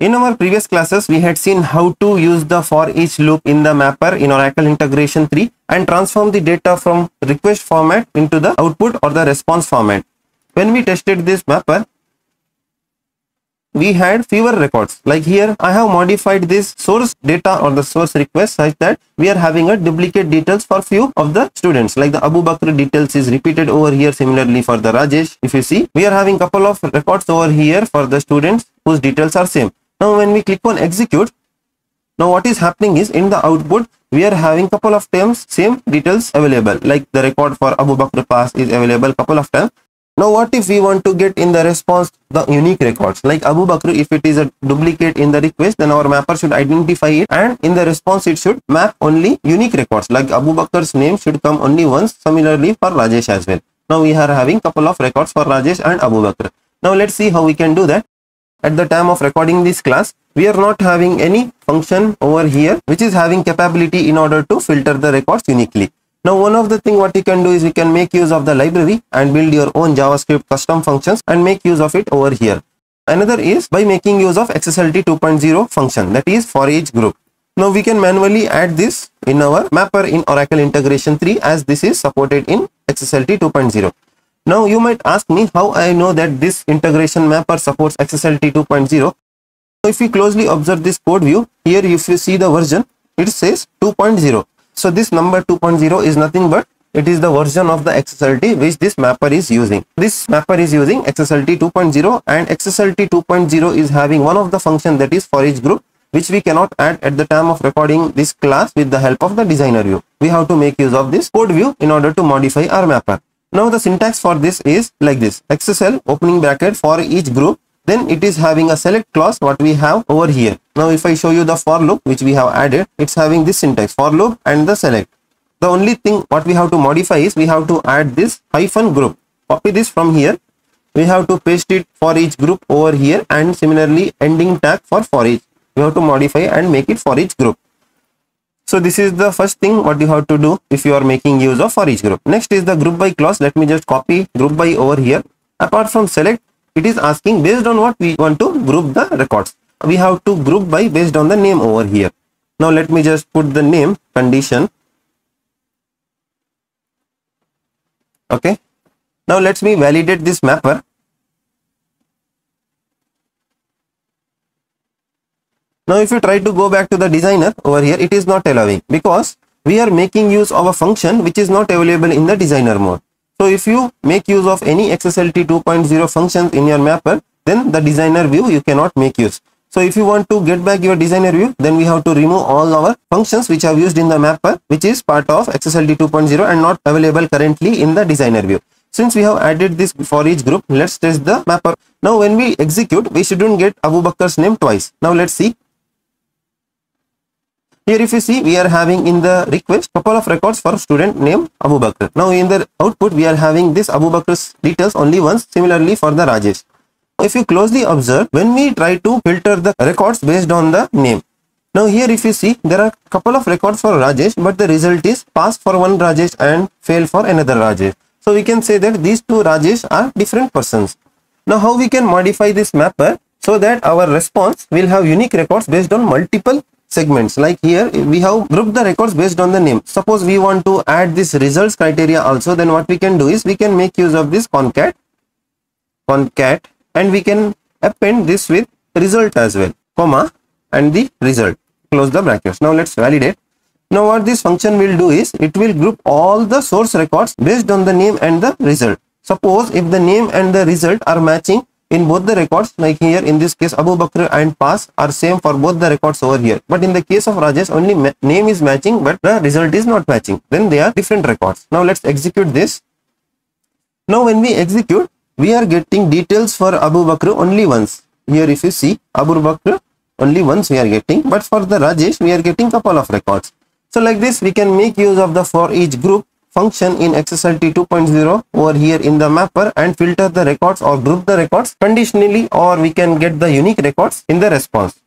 In our previous classes, we had seen how to use the for each loop in the mapper in Oracle Integration 3 and transform the data from request format into the output or the response format. When we tested this mapper, we had fewer records. Like here i have modified this source data or the source request such that we are having a duplicate details for few of the students. Like the abu bakr details is repeated over here similarly for the rajesh. If you see we are having couple of records over here for the students whose details are same now when we click on execute now what is happening is in the output we are having couple of times same details available like the record for abu bakr pass is available couple of times now what if we want to get in the response the unique records like Abu Bakr if it is a duplicate in the request then our mapper should identify it and in the response it should map only unique records like Abu Bakr's name should come only once similarly for Rajesh as well. Now we are having couple of records for Rajesh and Abu Bakr. Now let's see how we can do that. At the time of recording this class we are not having any function over here which is having capability in order to filter the records uniquely. Now one of the thing what you can do is you can make use of the library and build your own JavaScript custom functions and make use of it over here. Another is by making use of XSLT 2.0 function that is for each group. Now we can manually add this in our mapper in Oracle Integration 3 as this is supported in XSLT 2.0. Now you might ask me how I know that this integration mapper supports XSLT 2.0. If you closely observe this code view, here if you see the version, it says 2.0. So this number 2.0 is nothing but it is the version of the XSLT which this mapper is using. This mapper is using XSLT 2.0 and XSLT 2.0 is having one of the function that is for each group which we cannot add at the time of recording this class with the help of the designer view. We have to make use of this code view in order to modify our mapper. Now the syntax for this is like this. XSL opening bracket for each group. Then it is having a select clause what we have over here. Now if i show you the for loop which we have added it's having this syntax for loop and the select. The only thing what we have to modify is we have to add this hyphen group. Copy this from here. We have to paste it for each group over here and similarly ending tag for for each. We have to modify and make it for each group so this is the first thing what you have to do if you are making use of for each group. Next is the group by clause. Let me just copy group by over here. Apart from select it is asking based on what we want to group the records. We have to group by based on the name over here. Now let me just put the name condition. Okay. Now let's me validate this mapper now if you try to go back to the designer over here it is not allowing because we are making use of a function which is not available in the designer mode so if you make use of any XSLT 2.0 functions in your mapper, then the designer view you cannot make use. So if you want to get back your designer view, then we have to remove all our functions which are used in the mapper, which is part of XSLT 2.0 and not available currently in the designer view. Since we have added this for each group, let's test the mapper. Now when we execute, we shouldn't get Abu Bakr's name twice. Now let's see. Here if you see we are having in the request couple of records for student name Abu Bakr. Now in the output we are having this Abu Bakr's details only once similarly for the Rajesh. If you closely observe when we try to filter the records based on the name. Now here if you see there are couple of records for Rajesh but the result is pass for one Rajesh and fail for another Rajesh. So we can say that these two Rajesh are different persons. Now how we can modify this mapper so that our response will have unique records based on multiple segments. Like here we have grouped the records based on the name. Suppose we want to add this results criteria also then what we can do is we can make use of this concat concat and we can append this with result as well comma and the result. Close the brackets. Now let's validate. Now what this function will do is it will group all the source records based on the name and the result. Suppose if the name and the result are matching in both the records like here in this case Abu Bakr and pass are same for both the records over here. But in the case of Rajesh only name is matching but the result is not matching. Then they are different records. Now let's execute this. Now when we execute we are getting details for Abu Bakr only once. Here if you see Abu Bakr only once we are getting but for the Rajesh we are getting couple of records. So like this we can make use of the for each group function in XSLT 2.0 over here in the mapper and filter the records or group the records conditionally or we can get the unique records in the response.